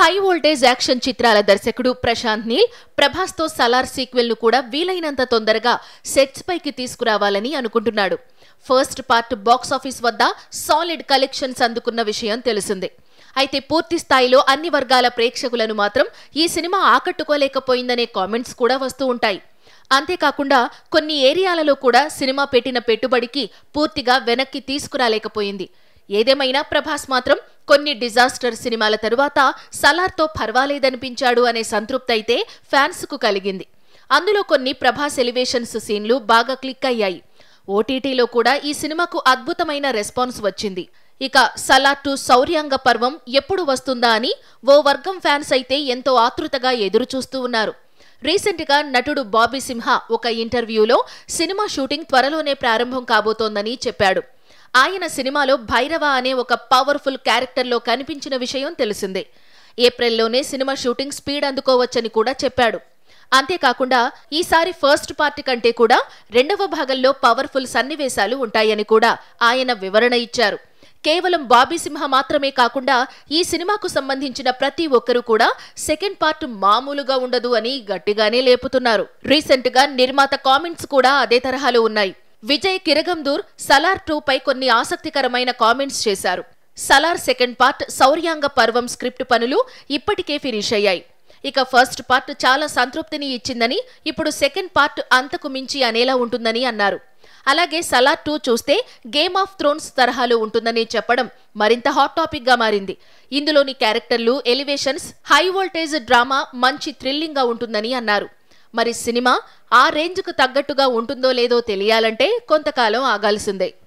High voltage action చిత్రాల దర్శకుడు ప్రశాంత్ నీల్ ప్రభాస్తో సలార్ సీక్వెల్ను కూడా వీలైనంత తొందరగా సెట్స్ పైకి తీసుకురావాలని అనుకుంటున్నాడు. ఫస్ట్ పార్ట్ బాక్స్ ఆఫీస్ వద్ద సాలిడ్ కలెక్షన్స్ అందుకున్న విషయం తెలిసిందే. అయితే పూర్తి స్థాయిలో అన్ని వర్గాల ప్రేక్షకులను మాత్రం ఈ సినిమా ఆకట్టుకోలేకపోయిందనే కామెంట్స్ కూడా వస్తూ ఉంటాయి. అంతేకాకుండా కొన్ని ఏరియాలలో కూడా సినిమా పెట్టిన పెట్టుబడికి పూర్తిగా వెనక్కి తీసుకురాలేకపోయింది. ఏదేమైనా ప్రభాస్ మాత్రం కొన్ని డిజాస్టర్ సినిమాల తరువాత సలార్తో పర్వాలేదనిపించాడు అనే సంతృప్తి అయితే ఫ్యాన్స్కు కలిగింది. అందులో కొన్ని ప్రభాస్ ఎలివేషన్స్ సీన్లు బాగా క్లిక్ అయ్యాయి. ఓటీటీలో కూడా ఈ సినిమాకు అద్భుతమైన రెస్పాన్స్ వచ్చింది. ఇక సలార్ టు శౌర్యాంగ పర్వం ఎప్పుడు వస్తుందా అని ఓ వర్గం ఫ్యాన్స్ అయితే ఎంతో ఆతృతగా ఎదురుచూస్తూ ఉన్నారు. రీసెంట్గా నటుడు బాబీ సింహ ఒక ఇంటర్వ్యూలో సినిమా షూటింగ్ త్వరలోనే ప్రారంభం కాబోతోందని చెప్పాడు. ఆయన సినిమాలో భైరవ అనే ఒక పవర్ఫుల్ క్యారెక్టర్లో కనిపించిన విషయం తెలిసిందే. ఏప్రిల్లోనే సినిమా షూటింగ్ స్పీడ్ అందుకోవచ్చని కూడా చెప్పాడు. అంతేకాకుండా ఈసారి ఫస్ట్ పార్ట్ కంటే కూడా రెండవ భాగంలో పవర్ఫుల్ సన్నివేశాలు ఉంటాయని కూడా ఆయన వివరణ ఇచ్చారు. కేవలం బాబీ సింహ మాత్రమే కాకుండా ఈ సినిమాకు సంబంధించిన ప్రతి ఒక్కరూ కూడా సెకండ్ పార్ట్ మామూలుగా ఉండదు అని గట్టిగానే లేపుతున్నారు. రీసెంట్గా నిర్మాత కామెంట్స్ కూడా అదే తరహాలో ఉన్నాయి. విజయ్ కిరగందూర్ సలార్ టూ పై కొన్ని ఆసక్తికరమైన కామెంట్స్ చేశారు. సలార్ సెకండ్ పార్ట్ శౌర్యాంగ పర్వం స్క్రిప్ట్ పనులు ఇప్పటికే ఫినిష్ అయ్యాయి. ఇక ఫస్ట్ పార్ట్ చాలా సంతృప్తిని ఇచ్చిందని ఇప్పుడు సెకండ్ పార్ట్ అంతకు మించి అనేలా ఉంటుందని అన్నారు. అలాగే సలార్ టూ చూస్తే గేమ్ ఆఫ్ థ్రోన్స్ తరహాలో ఉంటుందని చెప్పడం మరింత హాట్ టాపిక్గా మారింది. ఇందులోని క్యారెక్టర్లు ఎలివేషన్స్ హై వోల్టేజ్ డ్రామా మంచి థ్రిల్లింగ్గా ఉంటుందని అన్నారు. మరి సినిమా ఆ రేంజ్కు తగ్గట్టుగా ఉంటుందో లేదో తెలియాలంటే కొంతకాలం ఆగాల్సిందే.